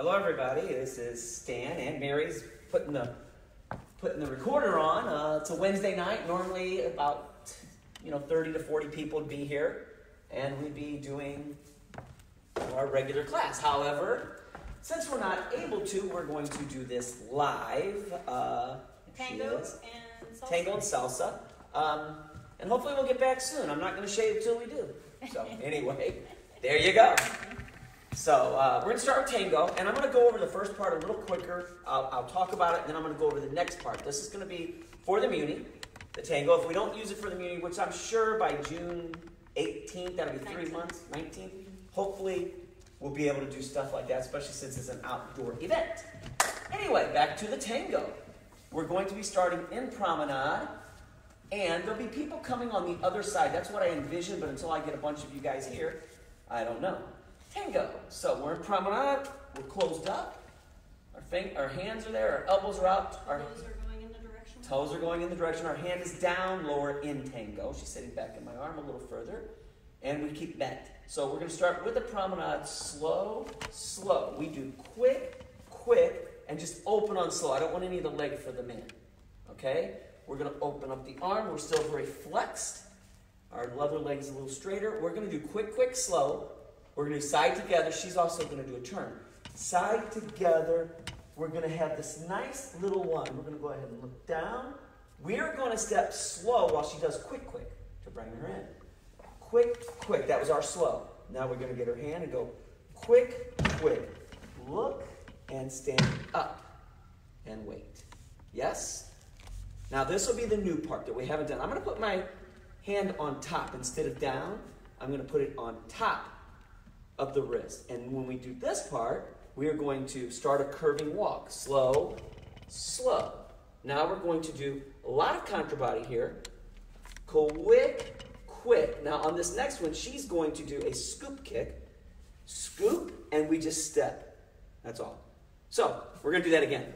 Hello, everybody. This is Stan and Mary's putting the putting the recorder on. Uh, it's a Wednesday night. Normally, about you know 30 to 40 people would be here, and we'd be doing our regular class. However, since we're not able to, we're going to do this live. Uh, Tango and salsa. Tango and salsa. Um, and hopefully we'll get back soon. I'm not going to shave till we do. So anyway, there you go. So uh, we're going to start with tango, and I'm going to go over the first part a little quicker. I'll, I'll talk about it, and then I'm going to go over the next part. This is going to be for the Muny, the tango. If we don't use it for the Muny, which I'm sure by June 18th, that'll be three 19th. months, 19th, hopefully we'll be able to do stuff like that, especially since it's an outdoor event. Anyway, back to the tango. We're going to be starting in promenade, and there'll be people coming on the other side. That's what I envision, but until I get a bunch of you guys here, I don't know. Tango. So we're in promenade. We're closed up. Our fing- our hands are there. Our elbows are out. Our Toes are going in the direction. toes are going in the direction. Our hand is down, lower in tango. She's sitting back in my arm a little further, and we keep bent. So we're going to start with the promenade. Slow, slow. We do quick, quick, and just open on slow. I don't want any of the leg for the man. Okay? We're going to open up the arm. We're still very flexed. Our leather leg is a little straighter. We're going to do quick, quick, slow. We're going to do side together. She's also going to do a turn. Side together. We're going to have this nice little one. We're going to go ahead and look down. We're going to step slow while she does quick, quick to bring her in. Quick, quick. That was our slow. Now we're going to get her hand and go quick, quick. Look and stand up and wait. Yes? Now this will be the new part that we haven't done. I'm going to put my hand on top instead of down. I'm going to put it on top of the wrist. And when we do this part, we are going to start a curving walk. Slow, slow. Now we're going to do a lot of contrabody here. Quick, quick. Now on this next one, she's going to do a scoop kick. Scoop, and we just step. That's all. So we're going to do that again.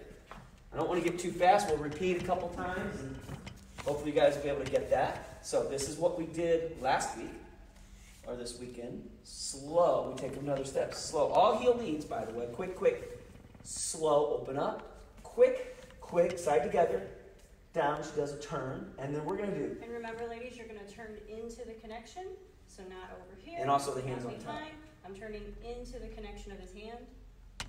I don't want to get too fast. We'll repeat a couple times, and hopefully you guys will be able to get that. So this is what we did last week or this weekend. Slow. We take another step. Slow. All heel leads, by the way. Quick, quick. Slow. Open up. Quick, quick. Side together. Down. She does a turn, and then we're going to do. And remember, ladies, you're going to turn into the connection, so not over here. And also the hands on top. I'm turning into the connection of his hand.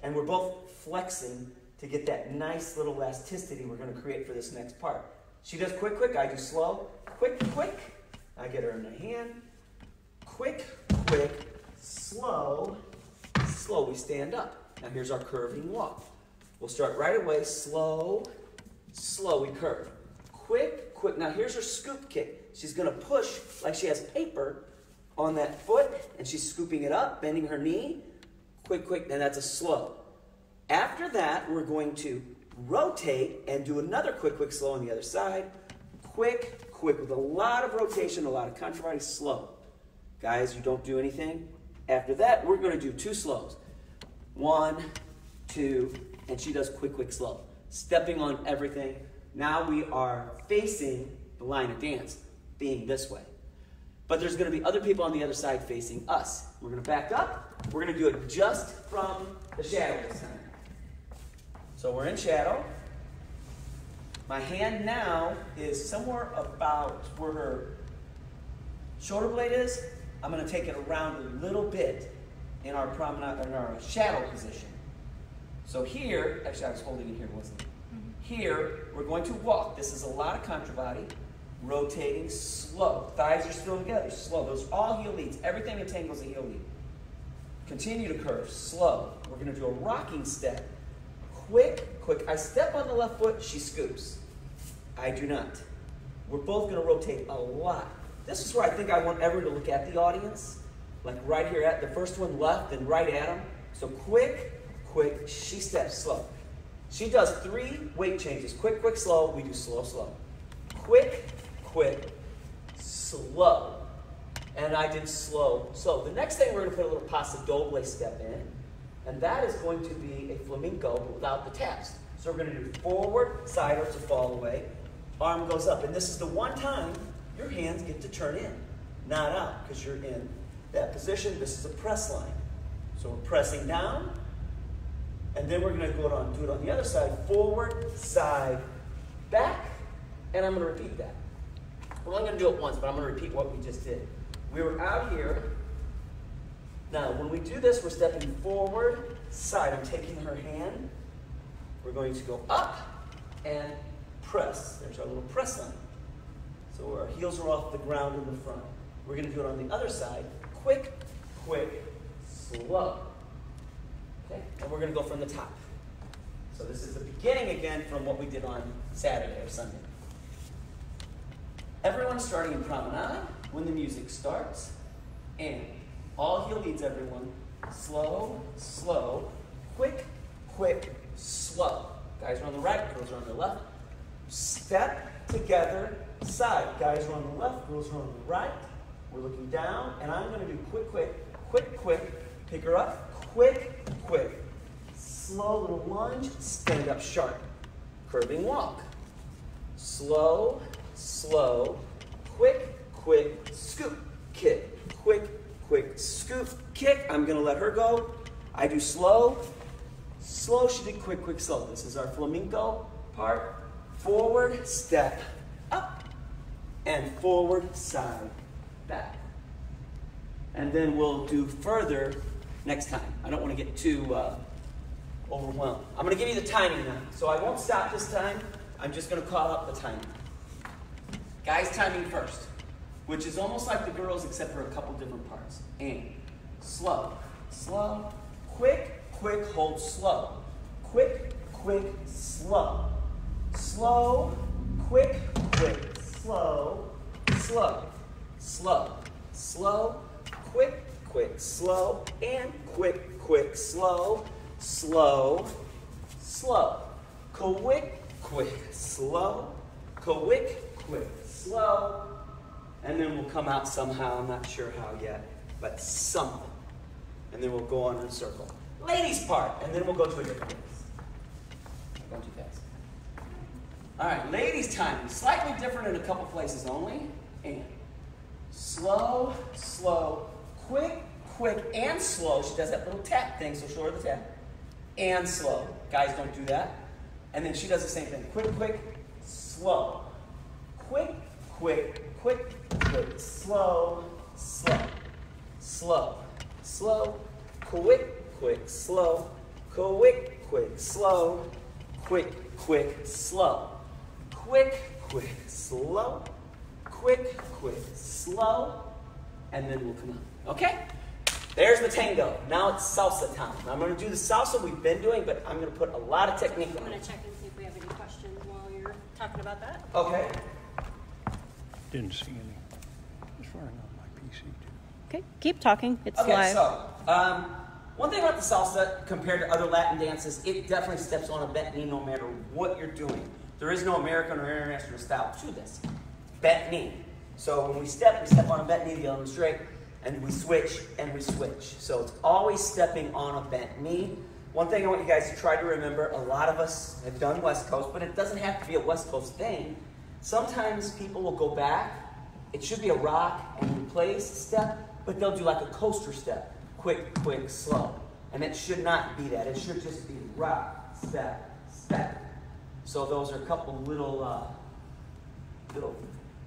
And we're both flexing to get that nice little elasticity we're going to create for this next part. She does quick, quick. I do slow. Quick, quick. I get her in the hand. Quick, quick, slow, slow. We stand up. Now here's our curving walk. We'll start right away. Slow, slow. We curve. Quick, quick. Now here's her scoop kick. She's to push like she has paper on that foot, and she's scooping it up, bending her knee. Quick, quick. And that's a slow. After that, we're going to rotate and do another quick, quick, slow on the other side. Quick, quick, with a lot of rotation, a lot of contra body, slow. Guys, you don't do anything. After that, we're going to do two slows. One, two, and she does quick, quick, slow. Stepping on everything. Now we are facing the line of dance, being this way. But there's going to be other people on the other side facing us. We're going to back up. We're going to do it just from the shadow this time. So we're in shadow. My hand now is somewhere about where her shoulder blade is. I'm going to take it around a little bit in our promenade in our shadow position. So here, actually I was holding it here, wasn't it? Mm-hmm. Here, we're going to walk. This is a lot of contrabody. Rotating slow. Thighs are still together. Slow. Those are all heel leads. Everything in tango's a heel lead. Continue to curve. Slow. We're going to do a rocking step. Quick, quick. I step on the left foot. She scoops. I do not. We're both going to rotate a lot. This is where I think I want everyone to look at the audience. Like right here at the first one left and right at them. So quick, quick. She steps slow. She does three weight changes. Quick, quick, slow. We do slow, slow. Quick, quick, slow. And I did slow. So the next thing we're going to put a little paso doble step in. And that is going to be a flamenco but without the taps. So we're going to do forward, side or to fall away. Arm goes up. And this is the one time your hands get to turn in, not out, because you're in that position. This is a press line. So we're pressing down, And then we're gonna go on, do it on the other side, forward, side, back, and I'm gonna repeat that. We're only gonna do it once, but I'm gonna repeat what we just did. We were out here. Now, when we do this, we're stepping forward, side. I'm taking her hand. We're going to go up and press. There's our little press line. So our heels are off the ground in the front. We're going to do it on the other side. Quick, quick, slow. Okay? And we're going to go from the top. So this is the beginning again from what we did on Saturday or Sunday. Everyone starting in promenade when the music starts. And all heel leads everyone. Slow, slow, quick, quick, slow. Guys are on the right, girls are on the left. Step together, side. Guys on the left, girls are on the right. We're looking down, and I'm going to do quick, quick, quick, quick. Pick her up, quick, quick. Slow little lunge, stand up sharp. Curving walk. Slow, slow, quick, quick, scoop, kick. Quick, quick, scoop, kick. I'm going to let her go. I do slow, slow. She did quick, quick, slow. This is our flamenco part. Forward, step, and forward, side, back. And then we'll do further next time. I don't want to get too uh, overwhelmed. I'm going to give you the timing now. So I won't stop this time. I'm just going to call up the timing. Guys, timing first, which is almost like the girls except for a couple different parts. And slow, slow, quick, quick, hold slow. Quick, quick, slow. Slow, quick, quick, slow, slow, slow, slow, quick, quick, slow, and quick, quick, slow, slow, slow. Quick, quick, slow, quick, quick, slow. And then we'll come out somehow, I'm not sure how yet, but something. And then we'll go on in a circle. Ladies part, and then we'll go to a different place. Going too fast. All right, ladies' time. Slightly different in a couple places only. And slow, slow, quick, quick, and slow. She does that little tap thing, so show her the tap. And slow. Guys don't do that. And then she does the same thing. Quick, quick, slow. Quick, quick, quick, quick, slow, slow, slow, slow, quick, quick, slow, quick, quick, slow, quick, quick, slow, quick, quick, slow, quick, quick, slow, and then we'll come out. Okay? There's the tango. Now it's salsa time. I'm going to do the salsa we've been doing, but I'm going to put a lot of technique I'm gonna check and see if we have any questions while you're talking about that. Okay? Didn't see any. It's firing on my PC too. Okay, keep talking. It's Okay, live. so um, one thing about the salsa compared to other Latin dances, it definitely steps on a bent knee no matter what you're doing. There is no American or international style to this. Bent knee. So when we step, we step on a bent knee, the other one straight, and we switch and we switch. So it's always stepping on a bent knee. One thing I want you guys to try to remember, a lot of us have done West Coast, but it doesn't have to be a West Coast thing. Sometimes people will go back. It should be a rock and replace step, but they'll do like a coaster step. Quick, quick, slow. And it should not be that. It should just be rock, step, step. So those are a couple little uh, little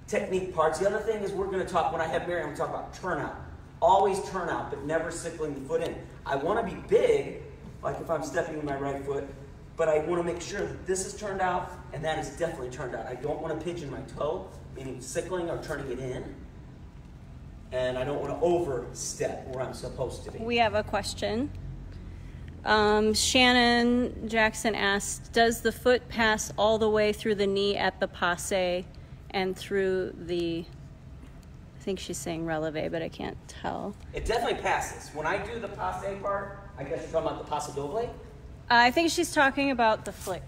technique parts. The other thing is we're going to talk, when I have Mary, I'm going to talk about turnout. Always turn out, but never sickling the foot in. I want to be big, like if I'm stepping with my right foot, but I want to make sure that this is turned out and that is definitely turned out. I don't want to pigeon my toe, meaning sickling or turning it in. And I don't want to overstep where I'm supposed to be. We have a question. Um, Shannon Jackson asked, "Does the foot pass all the way through the knee at the passe and through the?" I think she's saying releve, but I can't tell. It definitely passes. When I do the passe part, I guess you're talking about the paso doble. Uh, I think she's talking about the flick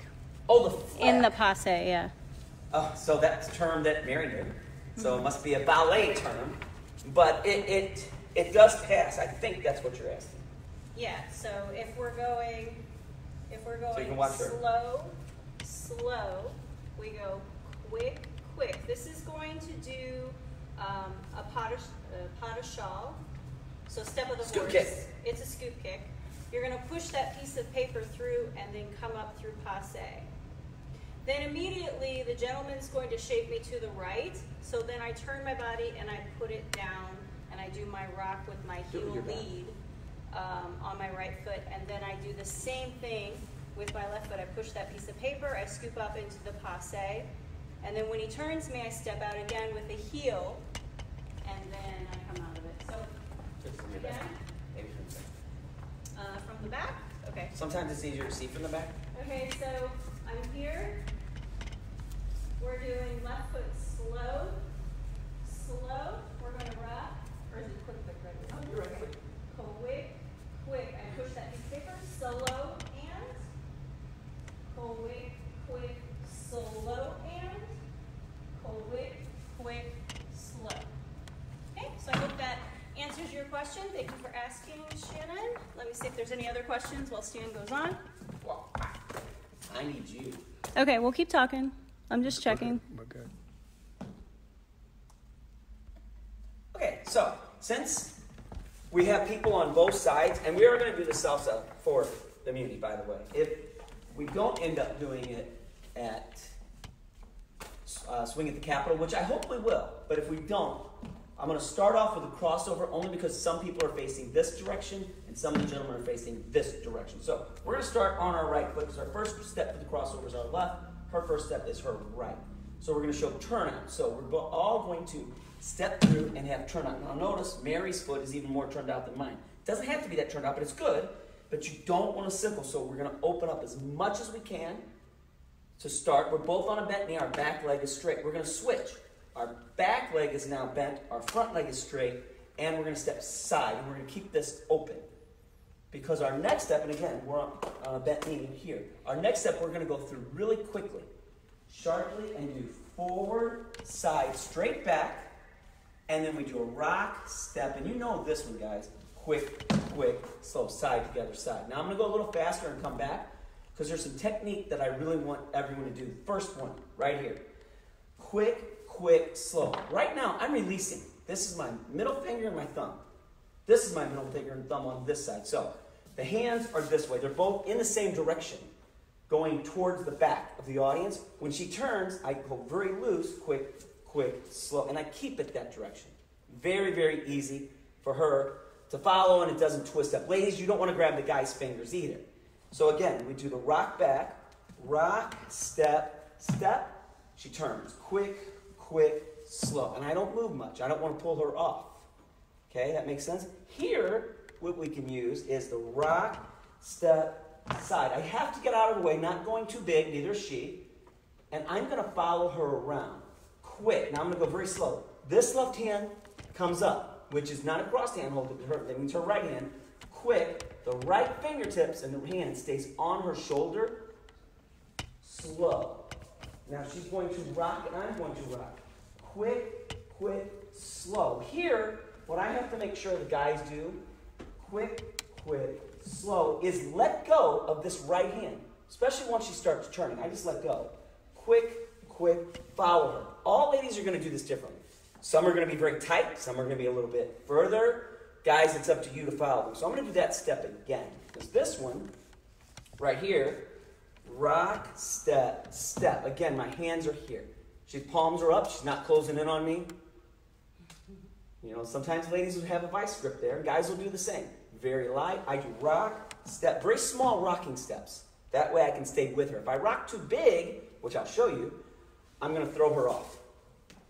Oh, the flat. in the passe. Yeah. Oh, so that's a term that Mary knew. So it must be a ballet term. But it, it, it does pass. I think that's what you're asking. Yeah, so if we're going, if we're you can going watch her. slow, slow, we go quick, quick. This is going to do um, a pas de, a pas de cheval. So step of the Scoop horse. kick. It's a scoop kick. You're gonna push that piece of paper through and then come up through passe. Then immediately the gentleman's going to shape me to the right. So then I turn my body and I put it down and I do my rock with my Do it with heel your back. lead um, on my right foot. And then I do the same thing with my left foot. I push that piece of paper, I scoop up into the passe. And then when he turns me, I step out again with the heel and then I come out of it. So Just from your back. again, Maybe from the back. uh, from the back. Okay. Sometimes it's easier to see from the back. Okay, so I'm here. We're doing left foot slow, slow. We're gonna rock, or is it quick, quick, right? Oh, you're right. Quick. Quick, quick. I push that piece of paper, slow and quick, quick, slow and quick, quick, slow. Okay, so I hope that answers your question. Thank you for asking, Shannon. Let me see if there's any other questions while Stan goes on. Wow. I need you. Okay, we'll keep talking. I'm just checking. We're good. Okay, so since we have people on both sides, and we are going to do the salsa for the Muny, by the way. If we don't end up doing it at uh, Swing at the Capitol, which I hope we will, but if we don't, I'm going to start off with a crossover only because some people are facing this direction and some of the gentlemen are facing this direction. So we're going to start on our right foot because our first step for the crossover is our left. Her first step is her right. So we're going to show turnout. So we're all going to step through and have turnout. Now notice Mary's foot is even more turned out than mine. It doesn't have to be that turned out, but it's good. But you don't want to sickle, so we're going to open up as much as we can to start. We're both on a bent knee. Our back leg is straight. We're going to switch. Our back leg is now bent. Our front leg is straight, and we're going to step side, and we're going to keep this open. Because our next step, and again, we're on a bent knee here. Our next step, we're going to go through really quickly, sharply, and do forward, side, straight back, and then we do a rock, step, and you know this one, guys. Quick, quick, slow, side together, side. Now I'm going to go a little faster and come back because there's some technique that I really want everyone to do. First one, right here. Quick, quick, slow. Right now, I'm releasing. This is my middle finger and my thumb. This is my middle finger and thumb on this side. So the hands are this way. They're both in the same direction, going towards the back of the audience. When she turns, I go very loose, quick, quick, slow, and I keep it that direction. Very, very easy for her to follow, and it doesn't twist up. Ladies, you don't want to grab the guy's fingers either. So again, we do the rock back, rock, step, step. She turns. Quick, quick, slow. And I don't move much. I don't want to pull her off. Okay, that makes sense? Here, what we can use is the rock, step, side. I have to get out of the way, not going too big, neither is she. And I'm going to follow her around. Quick. Now I'm going to go very slow. This left hand comes up, which is not a crossed hand hold, her- means her right hand. Quick. The right fingertips and the hand stays on her shoulder. Slow. Now she's going to rock and I'm going to rock. Quick, quick, slow. Here, what I have to make sure the guys do, quick, quick, slow, is let go of this right hand, especially once she starts turning. I just let go. Quick, quick, follow her. All ladies are going to do this differently. Some are going to be very tight, some are going to be a little bit further. Guys, it's up to you to follow them. So I'm going to do that step again. Because this one, right here, rock, step, step. Again, my hands are here. She's palms are up. She's not closing in on me. You know, sometimes ladies will have a vice grip there. Guys will do the same. Very light. I do rock, step, very small rocking steps. That way I can stay with her. If I rock too big, which I'll show you, I'm going to throw her off.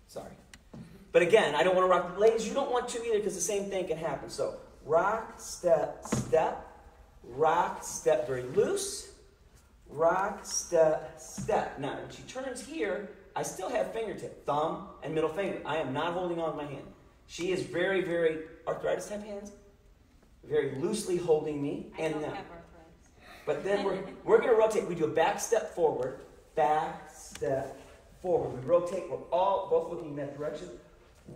Sorry. But again, I don't want to rock. Ladies, you don't want to either because the same thing can happen. So rock, step, step, rock, step very loose, rock, step, step. Now, when she turns here, I still have fingertip, thumb, and middle finger. I am not holding on to my hand. She is very, very arthritis type hands, very loosely holding me. I and don't now, have arthritis. but then we're, we're going to rotate. We do a back step forward, back step forward. We rotate. We're all both looking in that direction.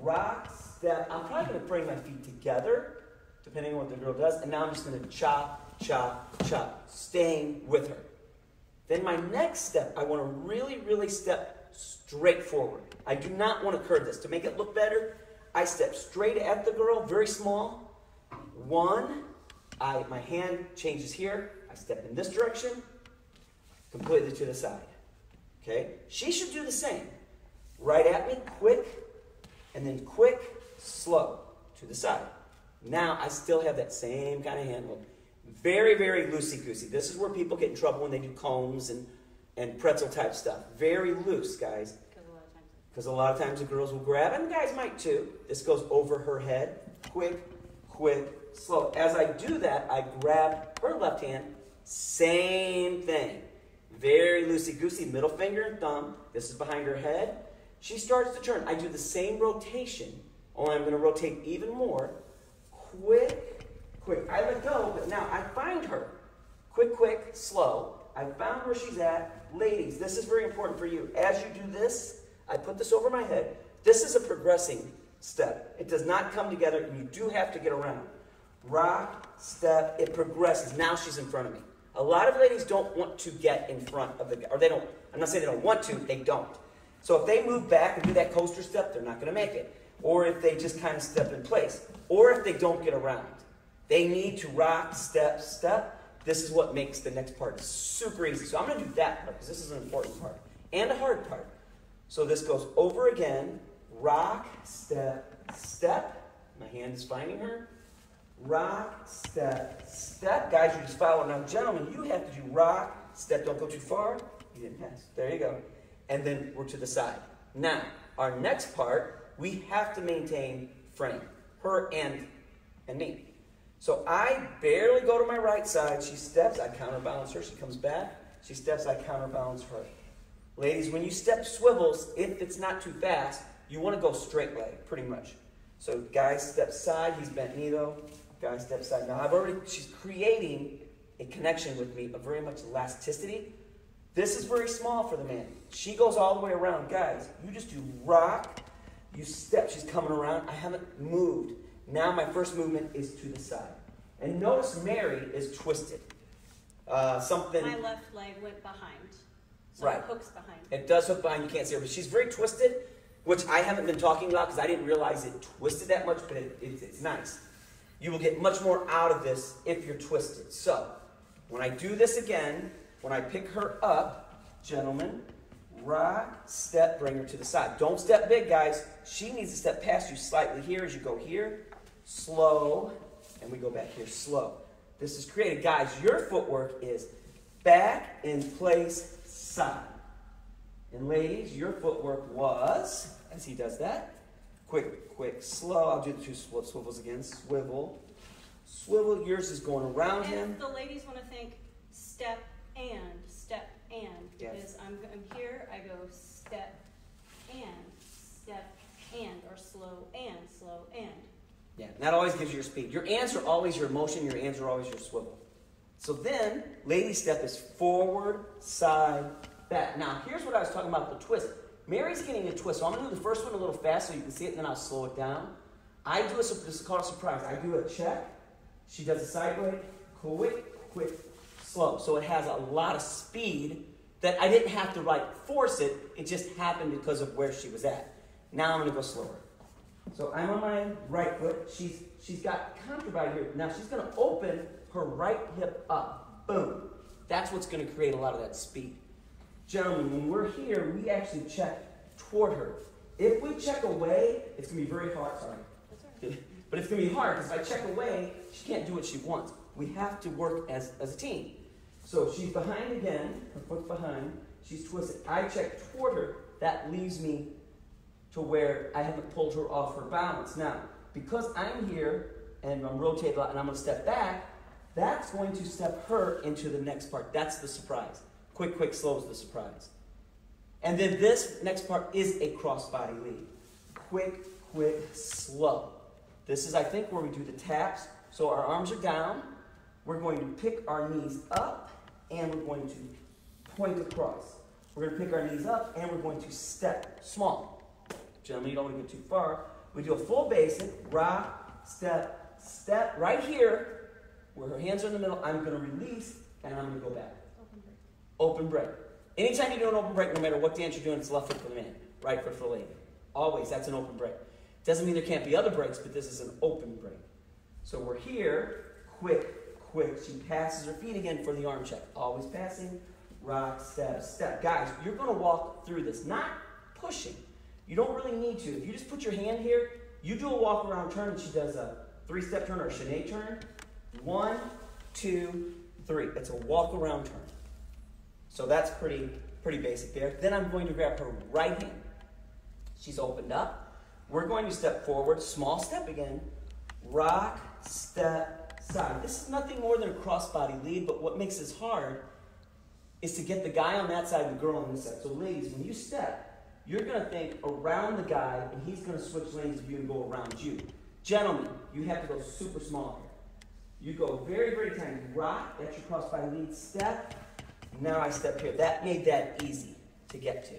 Rock, step. I'm probably going to bring my feet together, depending on what the girl does. And now I'm just going to chop, chop, chop, staying with her. Then my next step, I want to really, really step straight forward. I do not want to curve this. To make it look better, I step straight at the girl, very small. One, I, my hand changes here. I step in this direction, completely to the side. Okay? She should do the same. Right at me, quick, and then quick, slow to the side. Now I still have that same kind of handhold. Very, very loosey goosey. This is where people get in trouble when they do combs and, and pretzel type stuff. Very loose, guys. Because a lot of times the girls will grab, and guys might too. This goes over her head. Quick, quick, slow. As I do that, I grab her left hand. Same thing. Very loosey goosey, middle finger and thumb. This is behind her head. She starts to turn. I do the same rotation, only I'm going to rotate even more. Quick, quick. I let go, but now I find her. Quick, quick, slow. I found where she's at. Ladies, this is very important for you. As you do this, I put this over my head. This is a progressing step. It does not come together, and you do have to get around. Rock, step, it progresses. Now she's in front of me. A lot of ladies don't want to get in front of the guy, or they don't, I'm not saying they don't want to, they don't. So if they move back and do that coaster step, they're not going to make it. Or if they just kind of step in place. Or if they don't get around. They need to rock, step, step. This is what makes the next part super easy. So I'm going to do that part because this is an important part and a hard part. So this goes over again, rock, step, step. My hand is finding her. Rock, step, step. Guys, you're just follow. Now, gentlemen, you have to do rock, step. Don't go too far. You didn't pass. There you go. And then we're to the side. Now, our next part, we have to maintain frame. Her and, and me. So I barely go to my right side. She steps. I counterbalance her. She comes back. She steps. I counterbalance her. Ladies, when you step swivels, if it's not too fast, you want to go straight leg, pretty much. So guy steps side, he's bent knee though. Guy steps side. Now I've already, she's creating a connection with me, of very much elasticity. This is very small for the man. She goes all the way around. Guys, you just do rock, you step, she's coming around. I haven't moved. Now my first movement is to the side. And notice Mary is twisted. Uh, something. My left leg went behind. So Right. it hooks behind. It does hook behind, you can't see her, but she's very twisted, which I haven't been talking about because I didn't realize it twisted that much, but it, it, it's nice. You will get much more out of this if you're twisted. So, when I do this again, when I pick her up, gentlemen, rock, step, bring her to the side. Don't step big, guys. She needs to step past you slightly here as you go here. Slow, and we go back here, slow. This is created. Guys, your footwork is back in place, side. And ladies, your footwork was, as he does that, quick, quick, slow. I'll do the two sw- swivels again. Swivel, swivel. Yours is going around him. The ladies want to think step and step and, Yes. because I'm, I'm here, I go step and, step and, or slow and, slow and. Yeah, and that always gives you your speed. Your ands are always your motion, your ands are always your swivel. So then, lady step is forward, side, back. Now, here's what I was talking about the twist. Mary's getting a twist, so I'm gonna do the first one a little fast so you can see it, and then I'll slow it down. I do a, this is called a surprise. I do a check. She does a side way, quick, quick, slow. So it has a lot of speed that I didn't have to like force it. It just happened because of where she was at. Now I'm gonna go slower. So I'm on my right foot. She's she's got contrabody here. Now she's gonna open her right hip up. Boom. That's what's gonna create a lot of that speed. Gentlemen, when we're here, we actually check toward her. If we check away, it's gonna be very hard. Sorry. But it's gonna be hard because if I check away, she can't do what she wants. We have to work as, as a team. So she's behind again, her foot's behind, she's twisted. I check toward her, that leaves me to where I haven't pulled her off her balance. Now, because I'm here and I'm rotated a lot and I'm gonna step back, that's going to step her into the next part. That's the surprise. Quick, quick, slow is the surprise. And then this next part is a crossbody lead. Quick, quick, slow. This is, I think, where we do the taps. So our arms are down. We're going to pick our knees up and we're going to point across. We're going to pick our knees up and we're going to step small. Gentlemen, you don't want to go too far. We do a full basic rock, step, step right here where her hands are in the middle. I'm going to release and I'm going to go back. Open break. Anytime you do an open break, no matter what dance you're doing, it's left foot for the man, right foot for the lady. Always, that's an open break. Doesn't mean there can't be other breaks, but this is an open break. So we're here, quick, quick. She passes her feet again for the arm check. Always passing, rock, step, step. Guys, you're gonna walk through this, not pushing. You don't really need to. If you just put your hand here, you do a walk around turn and she does a three step turn or a chaîné turn. One, two, three. It's a walk around turn. So that's pretty, pretty basic there. Then I'm going to grab her right hand. She's opened up. We're going to step forward, small step again, rock, step, side. This is nothing more than a crossbody lead, but what makes this hard is to get the guy on that side and the girl on this side. So ladies, when you step, you're gonna think around the guy and he's gonna switch lanes of you and go around you. Gentlemen, you have to go super small here. You go very, very tiny. Rock, that's your crossbody lead step. Now I step here. That made that easy to get to.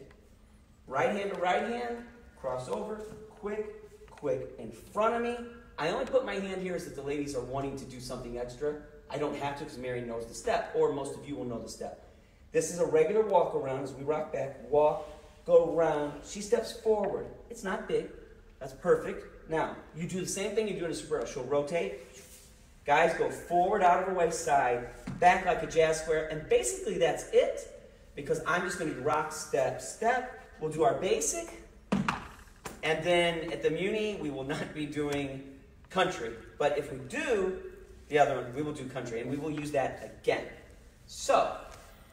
Right hand to right hand, cross over, quick, quick, in front of me. I only put my hand here is if the ladies are wanting to do something extra. I don't have to because Mary knows the step, or most of you will know the step. This is a regular walk around as we rock back, walk, go around. She steps forward. It's not big. That's perfect. Now, you do the same thing you do in a sombrero. She'll rotate. Guys, go forward out of her waist side, back like a jazz square, and basically that's it because I'm just going to rock, step, step. We'll do our basic, and then at the Muny, we will not be doing country. But if we do the other one, we will do country, and we will use that again. So,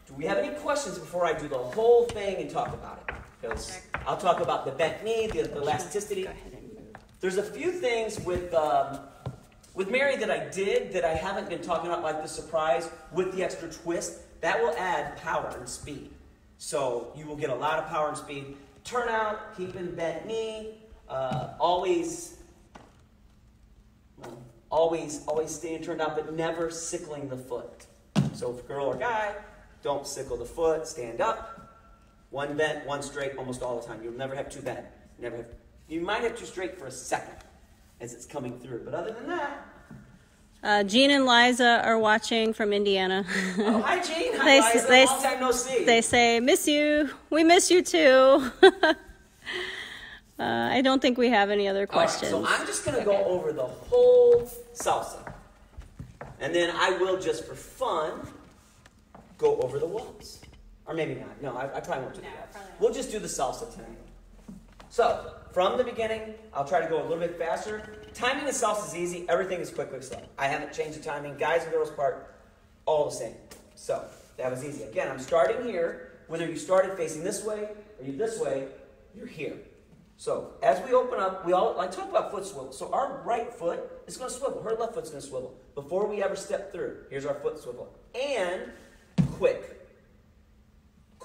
do we have any questions before I do the whole thing and talk about it? Because I'll talk about the bent knee, the, elasticity. Go ahead and move. There's a few things with um, with Mary that I did that I haven't been talking about, like the surprise with the extra twist. That will add power and speed. So you will get a lot of power and speed. Turnout, keeping bent knee, uh, always, always, always staying turned out, but never sickling the foot. So if girl or guy, don't sickle the foot. Stand up. One bent, one straight, almost all the time. You'll never have two bent. Never have. You might have two straight for a second as it's coming through, but other than that, Uh, Jean and Liza are watching from Indiana. oh hi Gene, hi They- Liza, they- long time no see. they say, Miss you. We miss you too. uh, I don't think we have any other All right, questions. so I'm just gonna go over the whole salsa, and then I will just for fun go over the waltz, or maybe not. No, I, I probably won't do No, that. We'll just do the salsa tonight. So from the beginning, I'll try to go a little bit faster. Timing the salsa is easy. Everything is quick, quick, slow. I haven't changed the timing. Guys and girls part, all the same. So that was easy. Again, I'm starting here. Whether you started facing this way or you this way, you're here. So as we open up, we all I talk about foot swivel. So our right foot is going to swivel. Her left foot's going to swivel before we ever step through. Here's our foot swivel and quick,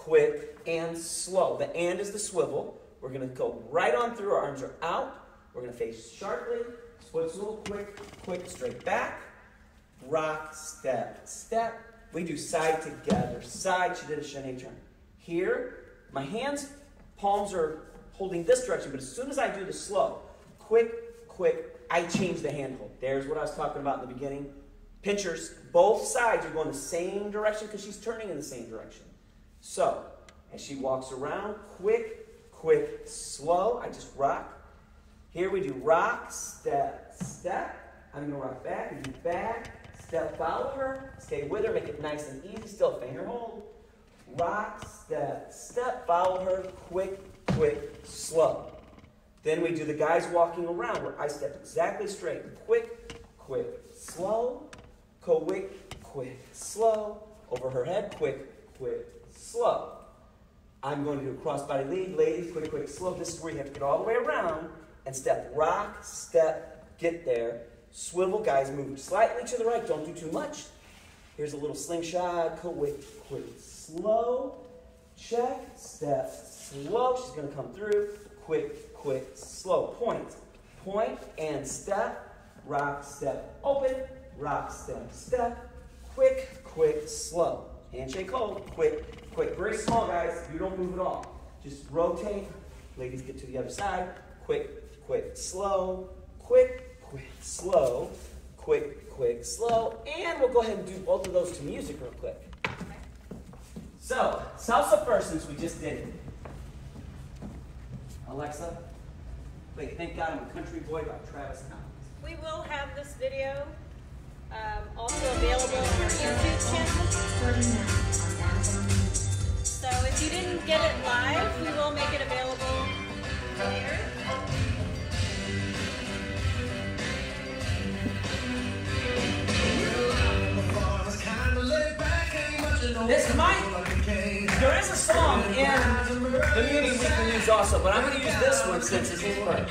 quick and slow. The and is the swivel. We're going to go right on through. Our arms are out. We're going to face sharply. Foot swivel, quick, quick, straight back. Rock, step, step. We do side together. Side. She did a chaîné turn. Here, my hands, palms are holding this direction, but as soon as I do the slow, quick, quick, I change the handhold. There's what I was talking about in the beginning. Pinchers, both sides are going the same direction because she's turning in the same direction. So, as she walks around, quick, quick, slow, I just rock. Here we do rock, step, step. I'm gonna rock back and do back, step, follow her, stay with her, make it nice and easy, still finger hold. Rock, step, step, follow her, quick, quick, slow. Then we do the guys walking around where I step exactly straight, quick, quick, slow, quick, quick, slow, over her head, quick, quick, slow. I'm going to do a crossbody lead, ladies, quick, quick, slow. This is where you have to get all the way around and step, rock, step, get there. Swivel, guys, move slightly to the right, don't do too much. Here's a little slingshot, quick, quick, slow. Check, step, slow. She's gonna come through. Quick, quick, slow. Point, point, and step. Rock, step, open. Rock, step, step. Quick, quick, slow. Handshake hold. Quick, quick. Very small, guys. You don't move at all. Just rotate. Ladies, get to the other side. Quick, quick, slow. Quick, quick, slow. Quick, quick, slow. And we'll go ahead and do both of those to music real quick. So, salsa first since we just did it. Alexa, wait, thank God I'm a country boy by Travis Collins. We will have this video Um, also available on our YouTube channel. So if you didn't get it live, we will make it available later. This might. There is a song in the Muny we can use also, but I'm going to use this one since it's his part.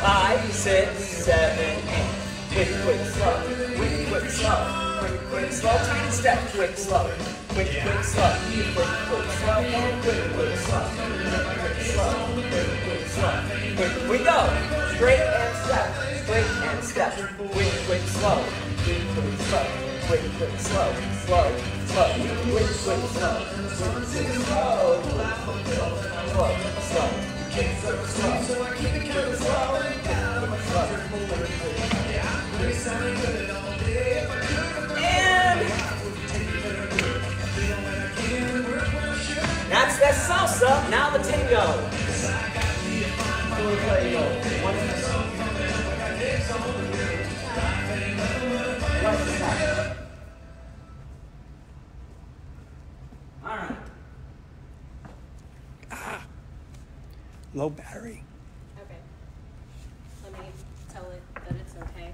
Five, six, seven, eight. Quick, quick, slow. Quick, quick, slow. Quick, quick, slow. Tiny step. Quick, slow. Quick, quick, slow. Quick, quick, slow. Quick, quick, slow. Quick, quick, slow. Quick, quick, slow. Quick, we go. Straight and step. Straight and step. Quick, quick, slow. Quick, quick, slow. Quick, quick, slow. Slow, slow. Quick, quick, slow. Quick, quick, slow. Slow, slow. Quick, quick, slow. Quick, quick, slow. Quick, quick, slow. And that's that salsa. Now the tango. All right. Low battery. Okay. Let me tell it that it's okay.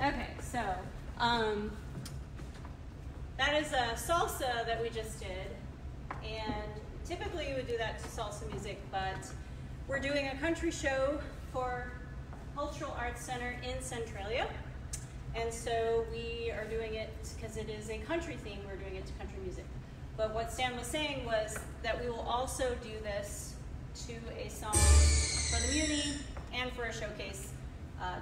Okay, so um, that is a salsa that we just did, and typically you would do that to salsa music, but we're doing a country show for Cultural Arts Center in Centralia. And so we are doing it because it is a country theme, we're doing it to country music. But what Stan was saying was that we will also do this to a song for the Muny and for a showcase. Uh,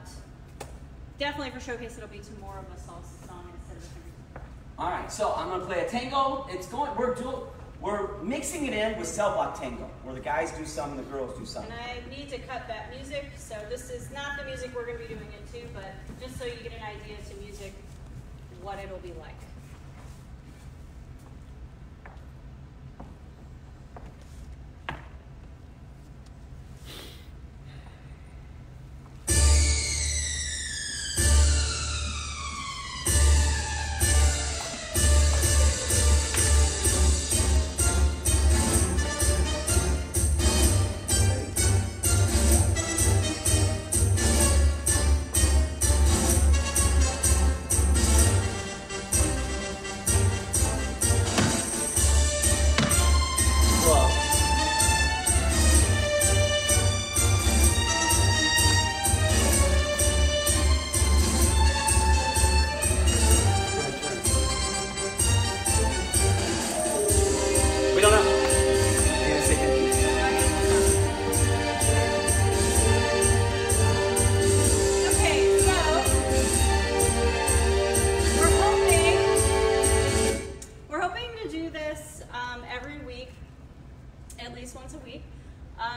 definitely for showcase, it'll be to more of a salsa song instead of a country song. All right, so I'm gonna play a tango. It's going. We're doing. We're mixing it in with cell block tango, where the guys do some and the girls do some. And I need to cut that music, so this is not the music we're going to be doing it to, but just so you get an idea to music, what it'll be like.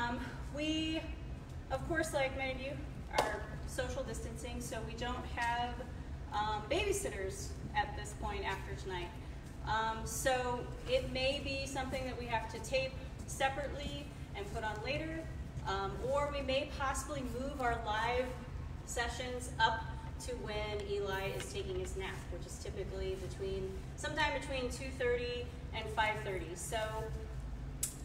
Um, we, of course, like many of you, are social distancing, so we don't have um, babysitters at this point after tonight. Um, so it may be something that we have to tape separately and put on later, um, or we may possibly move our live sessions up to when Eli is taking his nap, which is typically between sometime between 2:30 and 5:30. So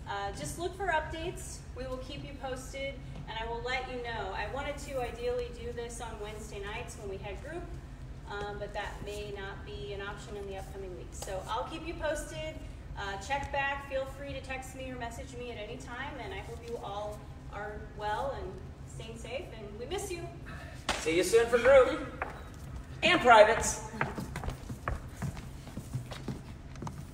uh, just look for updates. We will keep you posted, and I will let you know. I wanted to ideally do this on Wednesday nights when we had group, um, but that may not be an option in the upcoming weeks. So I'll keep you posted. Uh, check back. Feel free to text me or message me at any time, and I hope you all are well and staying safe. And we miss you. See you soon for group and privates.